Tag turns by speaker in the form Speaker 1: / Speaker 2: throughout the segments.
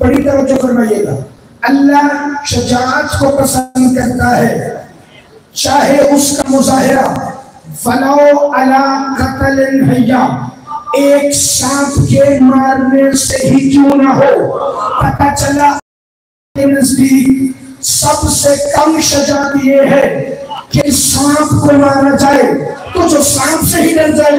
Speaker 1: बड़ी तवज्जो फरमाइएगा अल्लाह शजात को पसंद करता है। चाहे उसका मुजाहिरा फलाओ अला कतल हैया एक सांप के मारने से ही क्यों ना हो? पता चला नज़दीक सबसे कम शजात ये है कि सांप को मारा जाए तो जो सांप से ही डर जाए।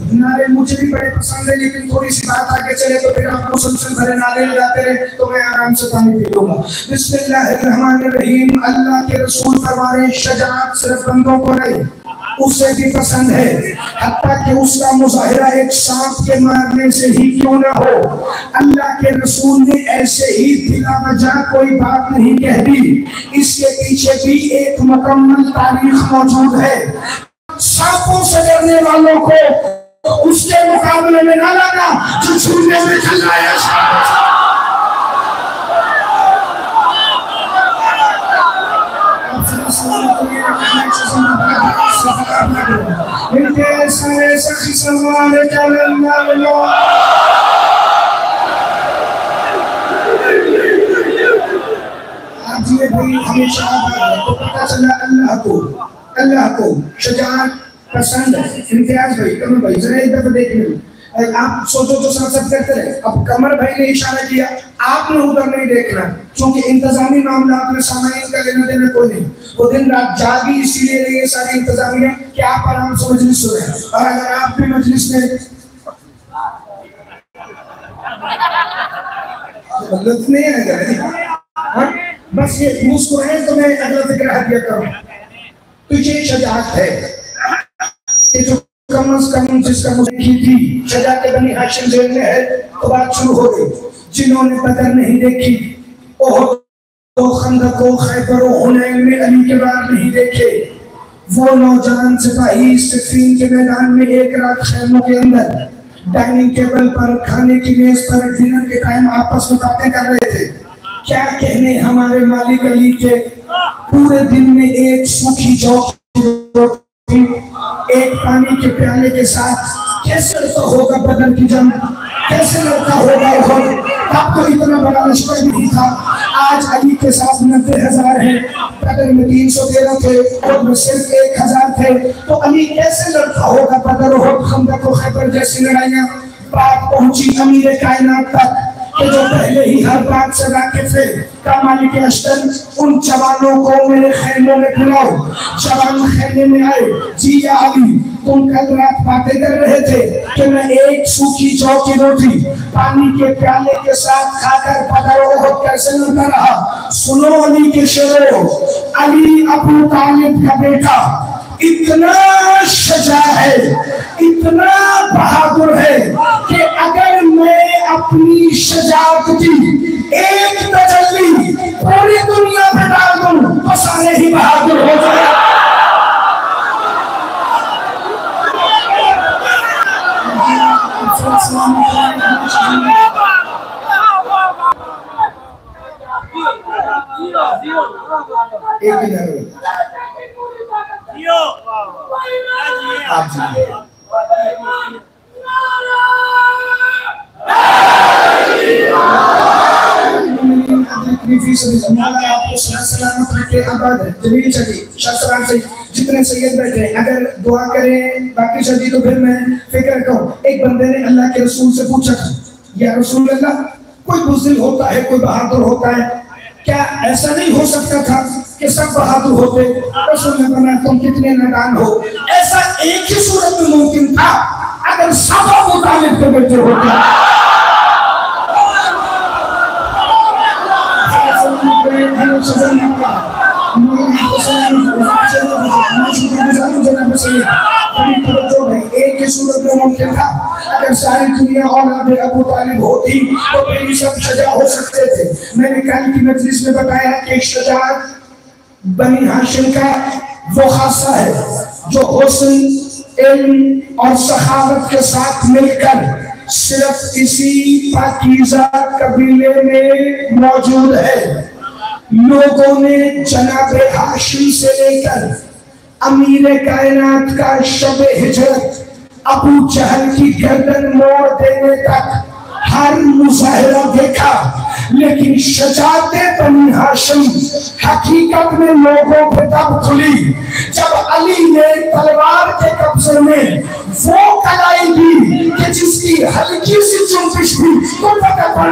Speaker 1: मुझे भी बड़े पसंद है, लेकिन थोड़ी सी बात आगे चले तो फिर आप मुसलसल भरे नारे लगाते रहे तो मैं आराम से पानी पी लूँगा बिस्मिल्लाहिर्रहमानिर्रहीम, अल्लाह के रसूल फरमाए शजात सिर्फ़ बंदों को नहीं, उसे भी पसंद है। हत्ता कि उसका मुजाहिरा एक सांप के मारने से ही क्यों ना हो? अल्लाह के रसूल ने ऐसे ही बिला वजह कोई बात नहीं कह दी। इसके पीछे भी एक मुकम्मल तारीख मौजूद है। सांपों से डरने वालों को उसके मुकाबले में ना लगा जो छूने में से इनके सारे सखी सवाल आज ये भाई हमेशा तो पता चला अल्लाह को अल्लाह को शजात पसंद है, इम्तियाज़ भाई कमर भाई, जरा एक दफ़ा देख लो। आप सोचो तो सब सब करते रहे। अब कमर भाई ने इशारा किया, आपने उधर नहीं देखना, क्योंकि इंतजामी मामला में सामान्य का लेना देना कोई नहीं। वो दिन रात जागी, इसीलिए रही है सारी इंतजामिया कि आप आराम से मजलिस सुने और अगर आप भी मजलिस में गलत नहीं है हाँ? बस ये मुस्कुराए तो मैं अगला फ़िक्र हदिया करूँ। तुझे शजात है। जो कम अज कम जिसका की थी शजात बनी हाशिम जेल में है तो बात शुरू हो गई। जिन्होंने बदर नहीं देखी तो खंदको खैबर हुनैन में अली के बार नहीं देखे। वो नौजवान सिपाही सिफीन के मैदान में एक रात खैमों के अंदर डाइनिंग टेबल पर खाने की मेज पर डिनर के टाइम आपस में बातें कर रहे थे। क्या कहने हमारे मालिक अली के पूरे दिन में एक सूखी रोटी एक पानी के प्याले के साथ कैसे लड़ता होगा बदन की जंग कैसे लड़ता होगा उहद तब तो इतना बड़ा लश्कर नहीं था। आज अली के साथ नब्बे हज़ार है। बदर में तीन सौ तेरह थे, और सिर्फ़ एक हज़ार थे। तो अली कैसे लड़ता होगा बदर उहद खंदक खैबर जैसी लड़ाइयाँ। बात पहुँची अमीर कायनात तक। कि जो पहले ही हर बात से वाकिफ है का मालिक अश्तर उन जवानों को मेरे खैमों में बुलाओ। जवान खैमे में आए, जी या अली, तुम कल रात बातें कर रहे थे कि मैं एक सूखी जौ की रोटी पानी के प्याले के साथ खाकर पकड़ो हो कैसे लड़ता रहा। सुनो अली के शेरों, अली अबू तालिब का बेटा इतना सजा है, इतना बहादुर है कि अगर मैं अपनी सजावट की एक तजल्ली पूरी दुनिया पे डाल दूँ तो सारे ही बहादुर हो जाए। एक मिनट जितने सैयद बैठे अगर दुआ करें बाकी सदी तो फिर मैं फ़िक्र कहूँ एक बंदे ने अल्लाह के रसूल से पूछा था या रसूल अल्लाह कोई बुज़ुर्ग होता है कोई बहादुर होता है क्या ऐसा नहीं हो सकता था कि सब बहादुर ने फरमाया तुम कितने नादान हो। ऐसा एक ही सूरत में मुमकिन था, अगर सब अबू के बेटे होते। एक ही सूरत में मुमकिन था, अगर सारी दुनिया और अबू तालिब होती तो सब सजा हो सकते थे। मैंने कल की मजलिस में बताया कि एक शजात बनी हाशिम का वो खासा है, जो हुसन, इल्म और सखावत के साथ मिलकर सिर्फ़ इसी पाकिजा कबीले में मौजूद है। लोगों ने जनाब हाशिम से लेकर अमीर कायनात का शब हिजरत, अबू चहल की गर्दन मोड़ देने तक हर मुजाहरा देखा, लेकिन शजाते बनी हाशिम हकीकत में लोगों पे तब खुली। जब अली ने तलवार के कब्जे में वो कलाई दी कि जिसकी हल्की सी चुंबिश भी तो पता पड़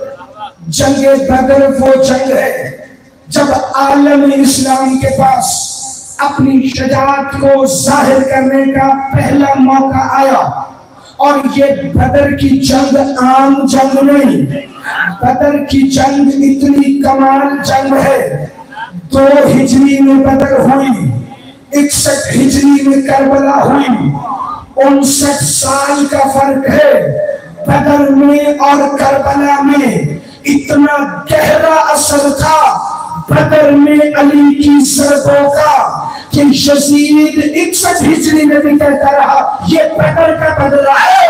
Speaker 1: जंग बदर वो जंग है। जब आलम इस्लाम के पास अपनी शजात को ज़ाहिर करने का पहला मौका आया, और ये बदर की जंग आम जंग नहीं बदर की जंग इतनी कमाल जंग है। दो हिजरी में बदर हुई, इकसठ हिजरी में करबला हुई, उनसठ साल का फ़र्क है बदर में और करबला में। इतना गहरा असर था बदर में अली की सरबों का कि यजीद इकसठ हिजरी में भी कहता रहा, ये बदर का बदला है।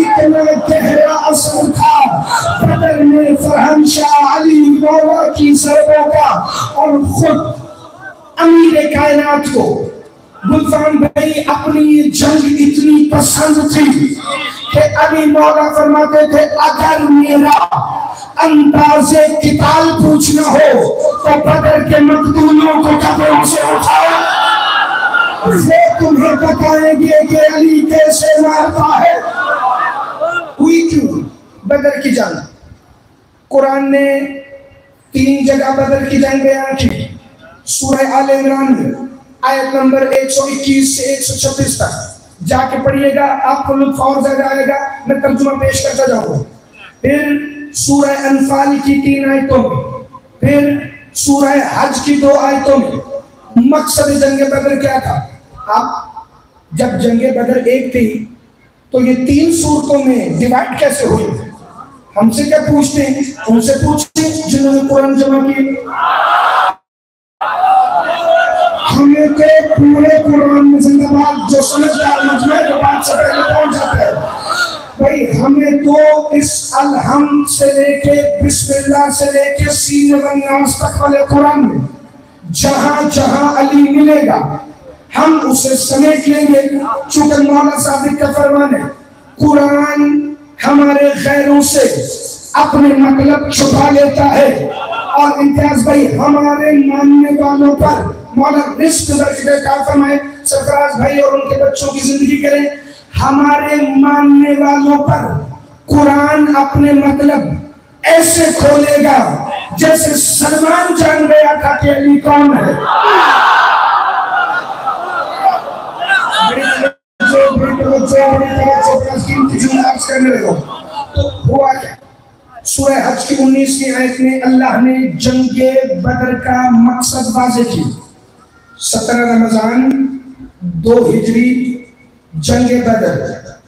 Speaker 1: इतना गहरा असर था बदर में फरहम शाह अली मौला की सरबों का और खुद अमीर कायनात को गुलफान भाई, अपनी ये जंग इतनी पसंद थी कि अली मौला फरमाते थे, अगर मेरा अंदाजे किताल पूछना हो तो बदर के मकदूलों को कदरों से उठाओ। वो तुम्हें बताएँगे कि अली कैसे मारता है। हुई क्यों? बदर की जंग कुरान ने तीन जगह बदर की जंग बयान की। सूरह आल इमरान में। आयत नंबर 121 से 136 तक। जाके पढ़िएगा, आपको लुत्फ और ज़्यादा आएगा, मैं तर्जुमा पेश करता जाऊँगा। फिर सूरह अनफाल की तीन आयतों में, फिर सूरह हज की दो आयतों में, मकसद जंग बदर क्या था? आप, जब जंग बदर एक थी तो ये तीन सूरतों में डिवाइड कैसे हुई हमसे क्या पूछते हैं? उनसे पूछते जिन्होंने कुरान जमा की हमें के पूरे कुरान में जिंदाबाद, जो समझदार मजमे के बात से पहले पहुँच जाते हैं। भाई, हमें तो इस अलहम से लेके, बिस्मिल्लाह से लेके, सीने वन्नास तक वाले कुरान में, जहाँ जहाँ अली मिलेगा, हम उसे समेट लेंगे। चूँकि मौला सादिक का फरमान है, कुरान हमारे खैरों से अपने मतलब छुपा लेता है। और इम्तियाज़ भाई, हमारे मानने वालों पर सरफराज भाई और उनके बच्चों की ज़िंदगी करें। हमारे मानने वालों पर कुरान अपने मतलब ऐसे खोलेगा जैसे सलमान जान गया था कि अली कौन है। तो हुआ क्या? हज की उन्नीसवीं आयत में अल्लाह ने जंगे बदर का मकसद वाजे की सत्रह रमज़ान, दो हिजरी, जंगे बदर।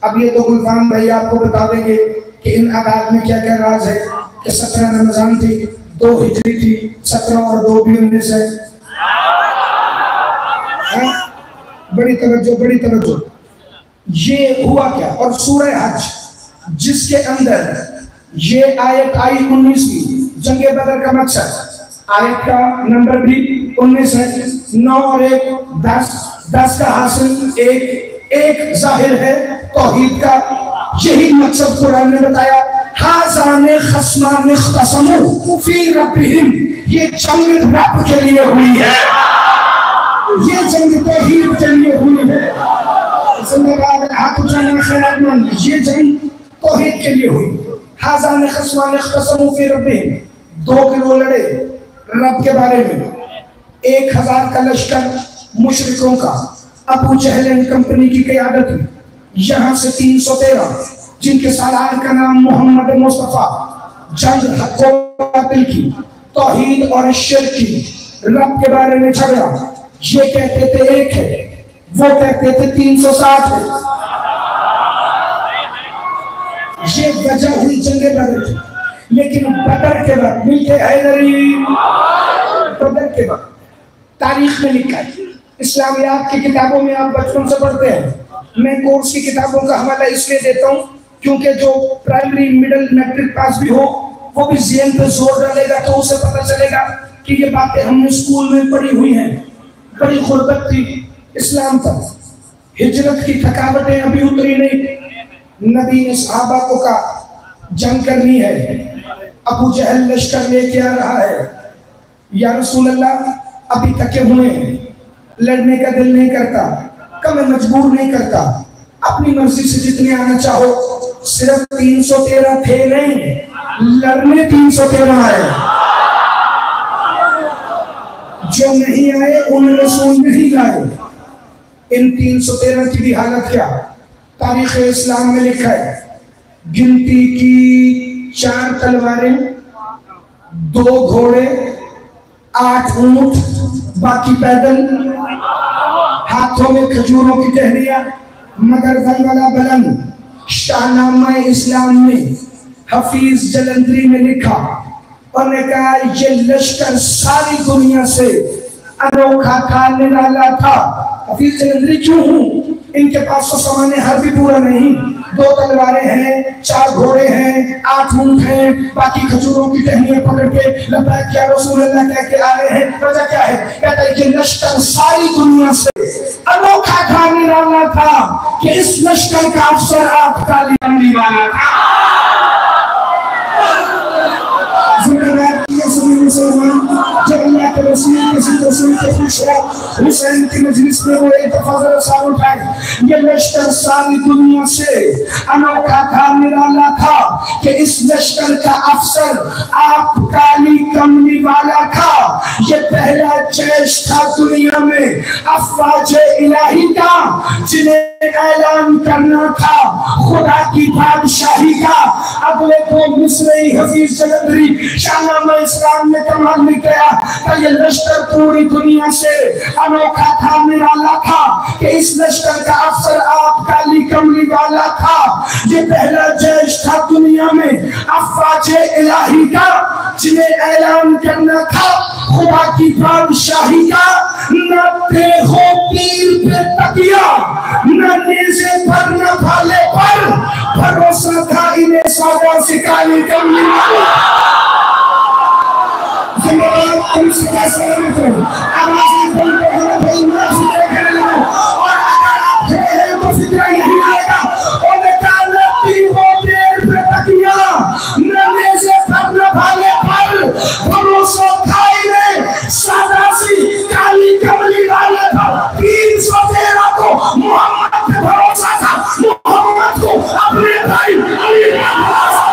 Speaker 1: अब ये तो गुलफान भाई आपको बता देंगे कि इन आदात में क्या क्या राज है कि सत्रह रमज़ान थी, दो हिजरी थी, सत्रह और दो भी उन्नीस है। हाँ? बड़ी तवज्जो बड़ी तवज्जो। ये हुआ क्या? और सूरह हज, जिसके अंदर ये आयत आई उन्नीसवीं जंगे बदर का मकसद। आयत का नंबर भी उन्नीस है। नौ और एक, दस दस का हासिल, एक एक ज़ाहिर है तोहीद का। यही मकसद कुरान ने बताया हाजान खसमान खसमू ये जंग रब के लिए हुई है। ये जंग तोहीद के लिए हुई है। ये जंग तोहीद के लिए हुई। हाजान खसमान खसमू फ़ी रब्बिहिम। दो किलो लड़े। रब के बारे में। एक हज़ार का लश्कर मुशरिकों का, अबू जहल कंपनी की क्यादत में यहाँ से तीन सौ तेरह, जिनके सालार का नाम मोहम्मद मुस्तफ़ा, जंग बातिल की, तोहीद और शिर की। रब के बारे में झगड़ा, ये कहते थे एक है, वो कहते थे तीन सौ सात है। ये वजह हुई जंगे बदल थी। लेकिन बदर के वक्त मिलके हैदरी बदर के वक्त। तारीख में लिखा है। इस्लामियात की किताबों में आप बचपन से पढ़ते हैं। मैं कोर्स की किताबों का हवाला इसलिए देता हूँ, क्योंकि जो प्राइमरी मिडिल मैट्रिक पास भी हो, वो भी जेन पे ज़ोर डालेगा तो उसे पता चलेगा कि ये बातें हमने स्कूल में पढ़ी हुई हैं। बड़ी गुर्बत थी इस्लाम तक हिजरत की थकावटें अभी उतरी नहीं। नबी ने सहाबा को का जंग करनी है। अबू जहल लश्कर लेके आ रहा है। या रसूल अल्लाह अभी थके हुए। हैं लड़ने का दिल नहीं करता कभी मजबूर नहीं करता। अपनी मर्ज़ी से जितने आना चाहो, सिर्फ़ तीन सौ तेरह थे नहीं, लड़ने तीन सौ तेरह आए। जो नहीं आए, उन रसूल नहीं लाए इन तीन सौ तेरह की भी हालत क्या? तारीख इस्लाम में लिखा है, गिनती की चार तलवारें, दो घोड़े, आठ ऊँट, बाकी पैदल। हाथों में खजूरों की टहनिया, मगर वाला बुलंद। शाहनामा इस्लाम में हफीज जलंधरी ने लिखा और ने कहा, ये लश्कर सारी दुनिया से अनोखा था निराला था। हफीज जलंधरी क्यों हूँ? इनके पास तो सामान्य हर भी पूरा नहीं। दो तलवारें हैं, चार घोड़े हैं, आठ ऊँट हैं, बाकी खजूरों की टहनियाँ पकड़ के लबैक क्या रसूल अल्लाह कह के आ रहे हैं? वजह क्या है? कहता है कि लश्कर सारी दुनिया से अनोखा खाने वाला था कि इस लश्कर का अफसर आपका लिया वाला था। मुसलमान, जब अल्लाह के रसूल खुश हो हुसैन की मजलिस में वो एक दफ़ा जरा सार उठाए ये लश्कर सारी दुनिया से अनोखा था निराला था कि इस लश्कर का अफसर आप काली कमली वाला था ये पहला जैश था दुनिया में अफवाज इलाही का जिन्हें ऐलान करना था खुदा की बादशाही का अगले को मिसरी हफीज जलंधरी शाहनामा इस्लाम में कमाल में तो ये लश्कर पूरी दुनिया से अनोखा था, निराला था कि इस लश्कर का अफसर आप काली कमली वाला था, ये पहला जैश था दुनिया में, अफवाज इलाही का, जिन्हें ऐलान करना था, खुदा की बादशाही का, न पे हो पीर पे तकिया, न नेजे पर, न भाले पर, भरोसा था इन्हें सादा सिकाली कमली वाला। जिम्मेदार उनसे कैसे आवाज़ बोलते हैं भाई मैं फ़िक्र कर लो और अगर आप खड़े हैं तो फ़िक्र नहीं आएगा और बेटा लड़की हो देर पे तकिया नमे से पर न पर भरोसा खाई में सादा सी काली कमली वाले था तीन सौ तेरह को मोहम्मद पे भरोसा था मोहम्मद को अपने भाई अली पे भरोसा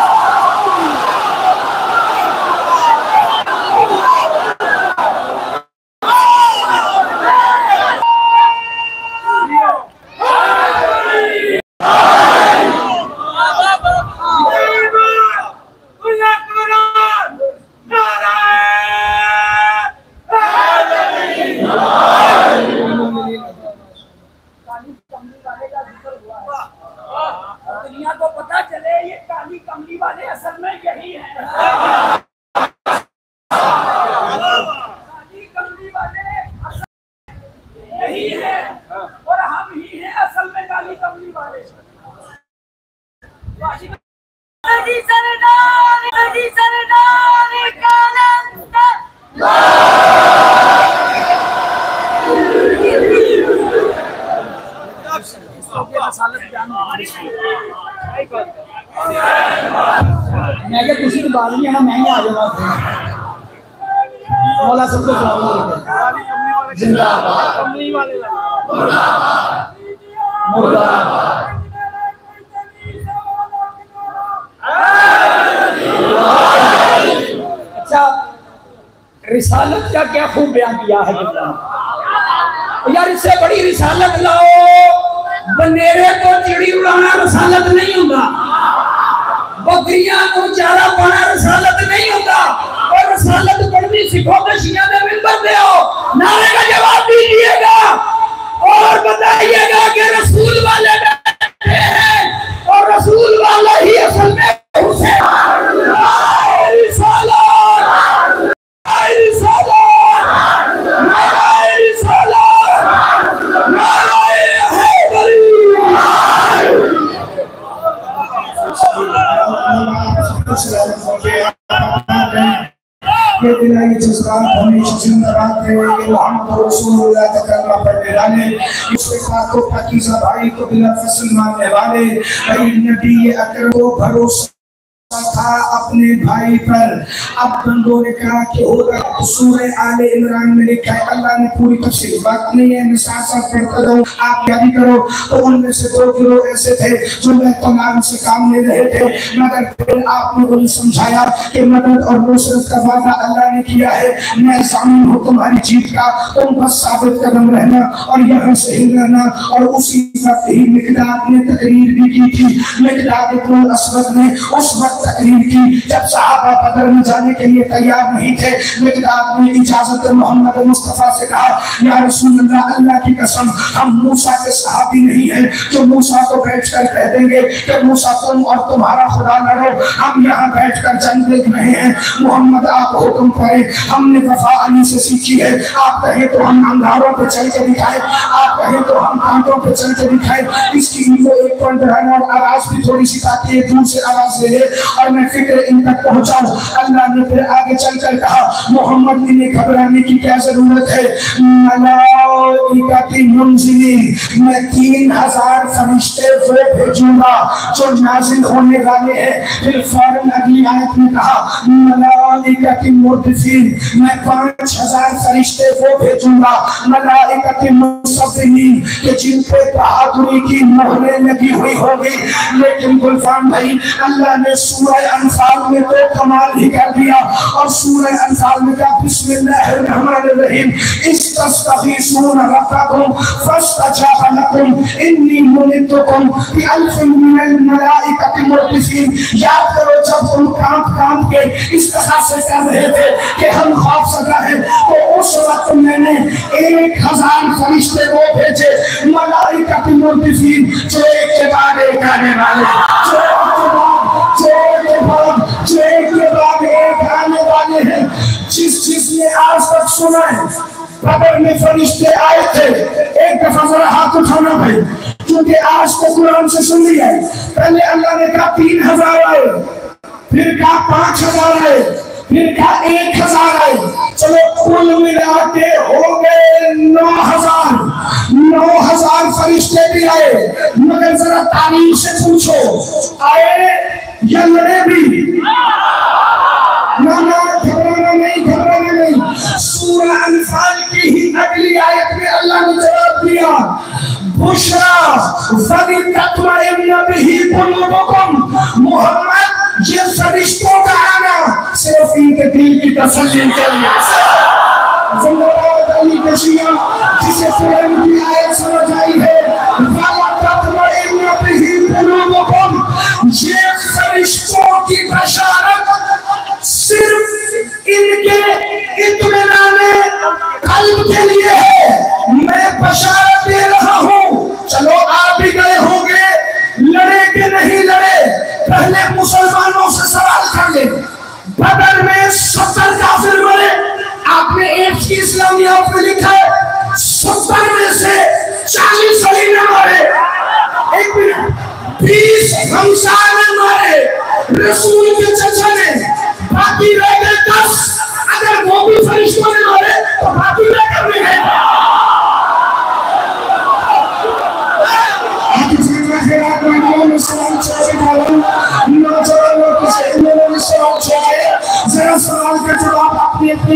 Speaker 2: दुनिया को पता चले ये काली कमली वाले असल में यही है काली कमली वाले असल में यही है और हम ही हैं असल में काली कमली वाले
Speaker 3: Adi Saradar, Adi Saradar, Kalanda.
Speaker 2: रसालत बयान होगी मैं क्या किसी की बात नहीं है ना, मैं ही आ जाऊँगा? मौला रिसालत का क्या खूब बयान किया है यार इससे बड़ी रिसालत लाओ। बनेरे को चिड़ी उड़ाना रिसालत नहीं होगा। बकरियाँ को चारा पाना रसालत नहीं होता। और रसालत पढ़नी सीखो तो शिया में मिलकर पे हो नारे का जवाब दीजिएगा और बताइएगा कि रसूल वाले बैठे हैं। और रसूल वाला ही असल में हुसैन।
Speaker 1: दिलाई जज्बात हमेशा जिंदाबाद रहे ये मोहम्मद रसूलुल्लाह का कलमा पढ़ने वाले। इसके साथ को पाकीज़ा भाई को बिला फ़सल मानने वाले। नबी भरोसा था अपने भाई पर। अब बंदों ने कहा कि होगा। सूरह आले इमरान में लिखा है, अल्लाह ने पूरी तफसीर बात नहीं है, मैं साथ साथ पढ़ता रहूँ। आप क्या भी करो तो उनमें से दो गिरोह ऐसे थे जो मैं तमाम से काम ले रहे थे। मगर फिर आपने उन्हें समझाया कि मदद और नुसरत का वादा अल्लाह ने किया है। मैं जामिन हूँ तुम्हारी जीत का। तुम बस साबित कदम रहना और यहाँ से ही रहना और उसी वक्त ही मिकदाद ने तकरीर भी की थी। असवद ने उस वक्त तकरीर की जब सहाबा बदर में जाने के लिए तैयार नहीं थे मिकदाद ने इजाज़त मोहम्मद मुस्तफ़ा से कहा, या रसूल अल्लाह अल्लाह की कसम, हम मूसा के सहाबी नहीं है। जो मूसा को बैठ कर कह देंगे कि मूसा, तुम और तुम्हारा खुदा लड़ो हम यहाँ बैठ कर जंग देख रहे हैं। मोहम्मद, आप हुक्म करें, हमने वफा अली से सीखी है। आप कहें तो हम अंधारों पर चल के दिखाए। आप कहें तो हम कांटों पे चल के दिखाए। इसकी एक पॉइंट रहना और आवाज़ भी थोड़ी सी ताकि ये दूर से आवाज़ ले और मैं फ़िक्र इन तक पहुंचाऊं। अल्लाह ने फिर आगे चलकर कहा, मोहम्मद, इन्हें घबराने की क्या ज़रूरत है? मैं तीन हज़ार फरिश्ते भेजूँगा जो नाजिल होने वाले हैं। फिर फ़ौरन अगली आयत में कहा, मलाइकाती मुर्दिफीन मैं पाँच हज़ार फरिश्ते वो भेजूँगा। मलाइकाती मुसफिनीन कि जिन पे बहादुरी की मोहरें लगी हुई होगी। लेकिन गुलफान भाई, अल्लाह ने सूरह अंफाल में तो कमाल ही कर दिया और सूरह अंफाल में कहा बिस्मिल्लाहिर्रहमानिर्रहीम इस्तस्तगीसून रब्बकुम फस्तजाब लकुम इन्नी मुनितुकुम बिअल्फिन मिनल मलाइकति मुर्दिफीन याद करो, जब तुम काँप काँप के इस तरह से कर रहे थे कि हम खौफ सदा है तो उस वक्त मैंने एक हज़ार फरिश्ते वो भेजे, मलाइकति मुर्दिफीन जो एक के बाद एक आने वाले। जो जिस जिसने आज तक सुना है कबर में फरिश्ते आए थे, एक दफ़ा जरा हाथ उठाना भाई, क्योंकि आज तो कुरान से सुन लिया है। पहले अल्लाह ने कहा, तीन हज़ार आए, फिर कहा, पाँच हज़ार आए, फिर कहा, एक हज़ार आए। चलो, कुल मिला के हो गए नौ हज़ार। नौ हज़ार फरिश्ते भी आए। मगर जरा तारीख से पूछो, आए या लड़े भी? बुशरा फदी तत्मइन्न बिही कुलूबुकुम मोहम्मद ये फरिश्तों का आना सिर्फ़ इनके दिल की तसल्ली के लिए जिंदाबाद अली कशिया जिसे कुरान की आयत समझ आई है वाला तत्मइन्न बिही कुलूबुकुम की बशारत सिर्फ़ इनके के लिए है मैं बशारत पहले मुसलमानों से सवाल कर ले। बदर में सत्तर काफिर मरे। आपने एक ही इस्लामिया में लिखा है, सत्तर में से चालीस अली में मारे। एक बीस हमसार में मारे। रसूल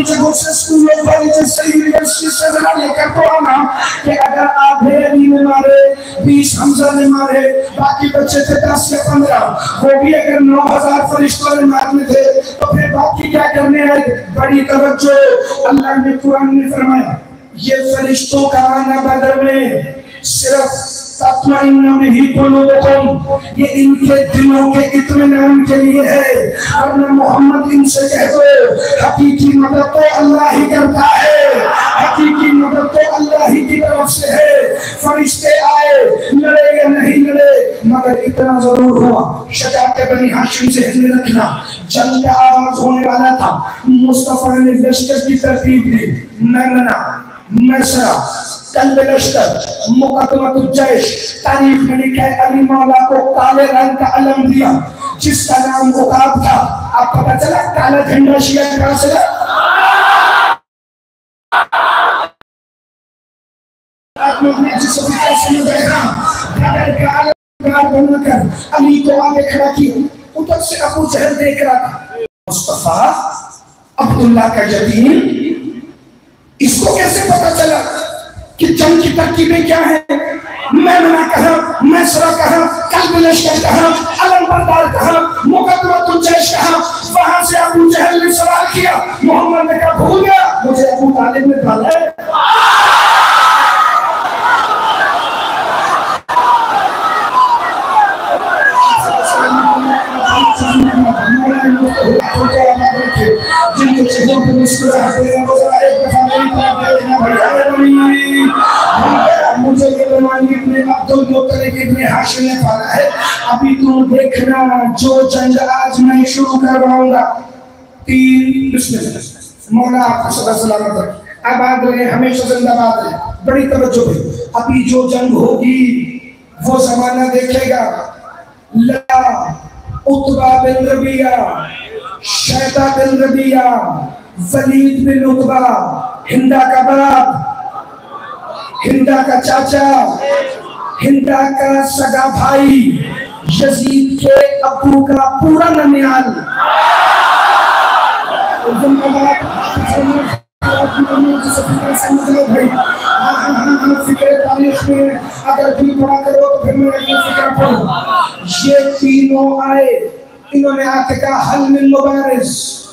Speaker 1: से से यूनिवर्सिटी से लेकर तो आना कि अगर ने मारे, बीस हमजा ने मारे, बाकी बच्चे थे दस या पंद्रह, वो भी अगर नौ हज़ार फरिश्तों ने मारने थे तो फिर बाकी क्या करने बड़ी तवज्जो। अल्लाह ने कुरान में फरमाया, ये फरिश्तों का आना में सिर्फ़ ही ये इनके दिलों के इत्मीनान के लिए है और न मोहम्मद इनसे कह दो हकीकी मदद तो अल्लाह ही करता है हकीकी मदद तो अल्लाह ही की तरफ़ से है फरिश्ते आए लड़े या नहीं लड़े मगर इतना ज़रूर हुआ शजात बनी हाशिम से हिंद रखना जंग का आगाज़ होने वाला था मुस्तफ़ा ने लश्कर की तरतीब दी मैमना मैसरा कल्ब लश्कर जैश तारीख में लिखा है अली मौला को काले रंग का अलम दिया जिसका नाम उकाब था आप पता चला काला झंडा शिया कहाँ से बनकर अब्दुल्ला का जतीन इसको कैसे पता चला कि जंग की तरकीबें क्या है? मैं मना कहा, मैं सरा कहा कल्ब कहा, अलम बरदार कहा, मुकदमा तुम जैश कहा, वहाँ से अबू जहल ने सवाल किया, मोहम्मद ने कहा, भूल गया, मुझे अबू तालिब ने डाला इब्ने हाशिम है अभी तुम देखना जो जंग आज मैं शुरू करवाऊँगा तीन मौला आपको सदा आबाद रहे हमेशा जिंदाबाद रहे बड़ी तवज्जो है अभी जो जंग होगी वो जमाना देखेगा ला बिन रबिया शैता बिन रबिया वलीद बिन हिंदा का बाप हिंदा का चाचा हिंदा का सगा भाई यजीद के अबू का पूरा ननियाल हाँ, हाँ, हाँ, हाँ, अगर दिल बड़ा करो तो फिर मैं अपनी फ़िक्र पढ़ो ये तीनों आए इन्होंने आके कहा हल मिन मुबारिस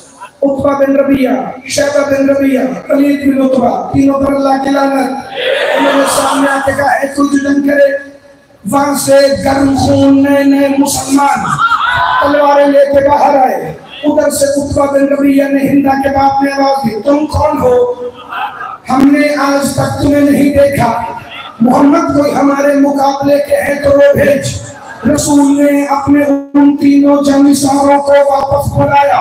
Speaker 1: उतबा बिन रबिया शैबा बिन रबिया वलीद बिन उतबा तीनों पर अल्लाह की लानत उन्होंने सामने आके कहा है तू जुदन करे वहाँ से गर्म खून नए नए मुसलमान, तलवारें लेके बाहर आए उधर से उतबा बिन रबिया ने हिंदा के बाप ने आवाज़ दी तुम कौन हो? हमने आज तक तुम्हें नहीं देखा। मोहम्मद कोई हमारे मुकाबले के हैं तो वो भेज। रसूल ने अपने उन तीनों जंगसारों को वापस बुलाया।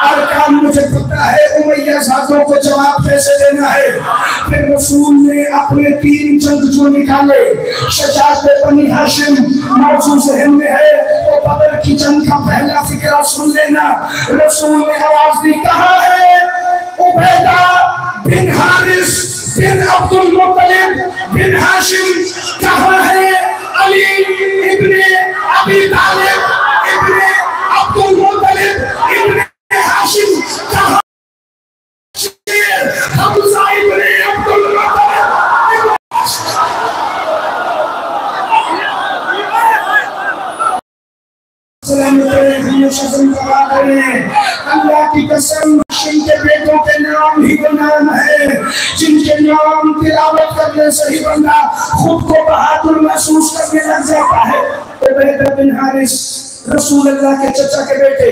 Speaker 1: और काम मुझे पता है, उमैया साथों को जवाब कैसे देना है? फिर रसूल ने अपने तीन जंग जो निकाले शजात बनी हाशिम मौजूद जहन में है तो बदर की जंग का पहला फिक्रा सुन लेना। रसूल ने आवाज़ दी, कहा है उबैदा बिन हारिस बिन अब्दुल मुत्तलिब बिन हाशिम? कहाँ है अली इब्ने अबी तालिब, इब्ने अब्दुल मुत्तलिब, इब्ने हाशिम कहाँ हमजा इब्ने अब्दुल मुत्तलिब। अल्लाह की कसम जिनके बेटों के नाम ही वो नाम है, जिनके नाम तिलावत करने से ही बंदा खुद को बहादुर महसूस करने लग जाता है। उबैदा बिन हारिस रसूल अल्लाह के चचा के बेटे,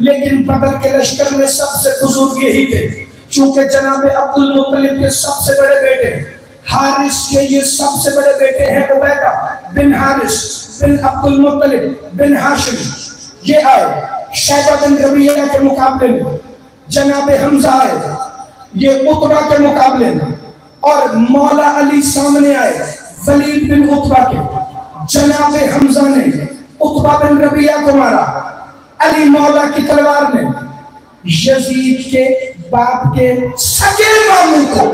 Speaker 1: लेकिन बदर के लश्कर में सबसे बुज़ुर्ग यही थे, चूँकि जनाब अब्दुल मुत्तलिब के सबसे बड़े बेटे, हारिस के ये सबसे बड़े बेटे हैं उबैदा बिन हारिस बिन अब्दुल मुत्तलिब बिन हाशिम। ये आए। बिन रबिया के मुकाबले में, जनाब हमजा आए ये उतबा के मुकाबले में। और मौला अली सामने आए, वलीद बिन उतबा के। जनाब हमजा ने उतबा बिन रबिया को मारा। अली मौला की तलवार ने यजीद के बाप के सगे मामू को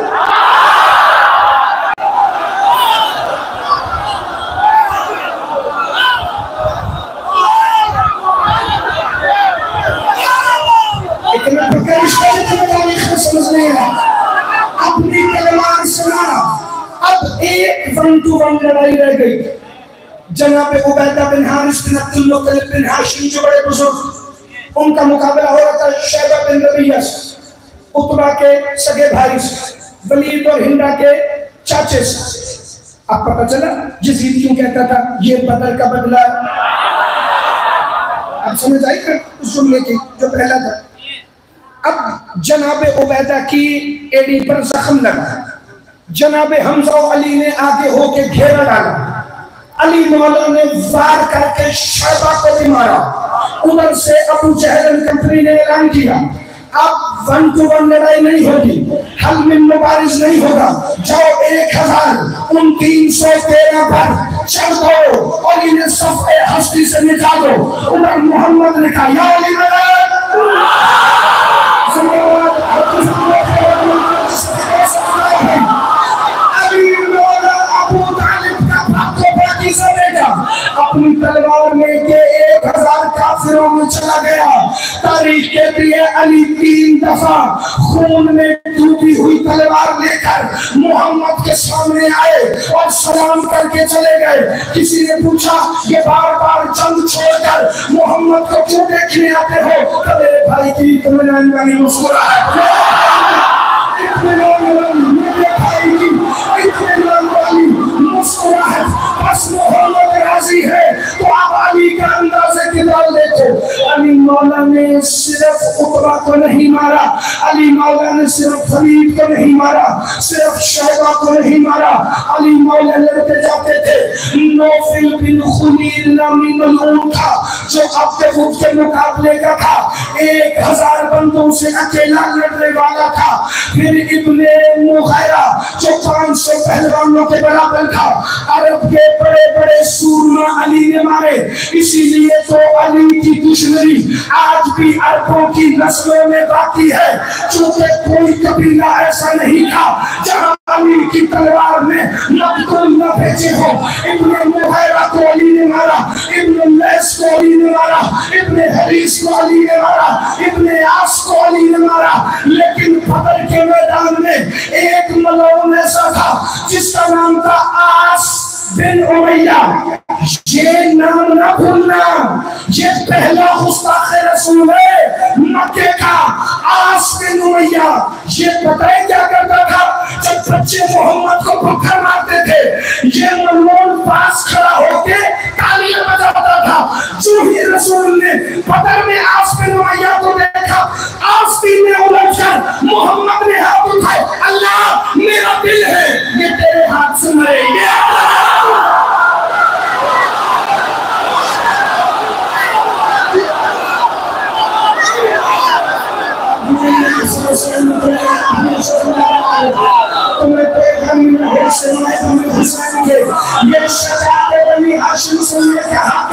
Speaker 1: वन लड़ाई रह गई। जनाब उबैदा बिन हारिस बिन अब्दुल मुत्तलिब बिन हाशिम जो बड़े बुज़ुर्ग। उनका मुकाबला हो रहा था शैबा बिन रबिया से उतबा के सगे भाई से वलीद और हिंदा के चाचे। से अब पता चला, यजीद क्यों कहता था, ये बदल का बदला। अब समझ आई फिर उस जुमले की जो पहला था। अब जनाब उबैदा की एड़ी पर जख्म लगा। जनाब हमजा अली ने आगे होके घेरा डाला। अली मौला ने वार करके शैबा को भी मारा। उधर से अबू जहल कंपनी ने ऐलान किया। अब वन टू वन लड़ाई नहीं होगी, हल में मुबारिश नहीं होगा। जाओ एक हज़ार, उन तीन सौ तेरह पर चल दो। और इन्हें सब हस्ती से निकालो। उधर मोहम्मद ने कहा, या अली अपनी तलवार लेके एक हज़ार काफिरों में चला गया। तारीख कहती है अली तीन दफ़ा खून में डूबी हुई तलवार लेकर मोहम्मद के सामने आए और सलाम करके चले गए। किसी ने पूछा, ये बार बार जंग छोड़कर मोहम्मद को क्यों देखने आते हो? तो मेरे भाई की इत्मीनान वाली मुस्कुराहट मोहम्मद है। तो आप अली का अंदाजे किताब देखो अली मौला ने सिर्फ़ उतबा को नहीं मारा। अली मौला ने सिर्फ़ खलीद को नहीं मारा, सिर्फ़ शहबा को नहीं मारा। अली मौला लड़ते जाते थे। नौफिल बिन खुलील नामी मलून था जो अपने खुद के मुकाबले का था। एक हज़ार बंदों से अकेला लड़ने वाला था। फिर इब्ने मुगैरा, जो पाँच सौ पहलवानों के बराबर था, अरब के बड़े बड़े सूरमा अली ने मारे। इसीलिए तो अली की दुश्मनी आज भी अरबों की नस्लों में बाकी है। क्योंकि कोई कबीला ऐसा नहीं था, जहाँ अली की तलवार में नब्दुल न भेजे हो। इब्ने मुहैरा को अली ने मारा, इब्ने लैस को अली ने मारा, इब्ने हरीस को अली ने मारा, इब्ने आस को अली ने मारा। लेकिन बदर के मैदान में एक मलौन ऐसा था, जिसका नाम था आस। बिन उमैया, ये नाम ना भूलना। ये पहला गुस्ताख रसूल है, मक्के का। आस बिन उमैया, ये है क्या करता था? जब बच्चे मोहम्मद को पत्थर मारते थे, ये मलमून पास खड़ा होके तालियाँ बजाता था। जो ही रसूल ने बदर में आस बिन उमैया को देखा आस्तीन में उलझकर मोहम्मद ने हाथ उठाए, अल्लाह, मेरा दिल है, ये तेरे हाथ से मरेंगे। है तुम्हें हुसैन के ये शजाते बनी हाशिम सुनने के हक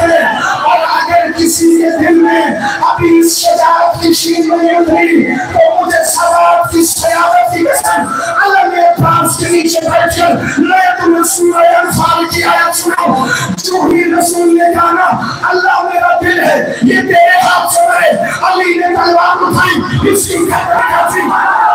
Speaker 1: और अगर किसी के दिल में अभी इस शजात की शीन नहीं उतरी तो मुझे सवाब की सयावत की कसम अल्लाह मेरे पास के नीचे बैठकर मैं तुम्हें सूरह अनफाल की आयत सुनाऊं जो ही रसूल ने कहा अल्लाह मेरा दिल है ये तेरे हाथ से मरे अली ने तलवार उठाई इसकी खतरा खाती मोहम्मद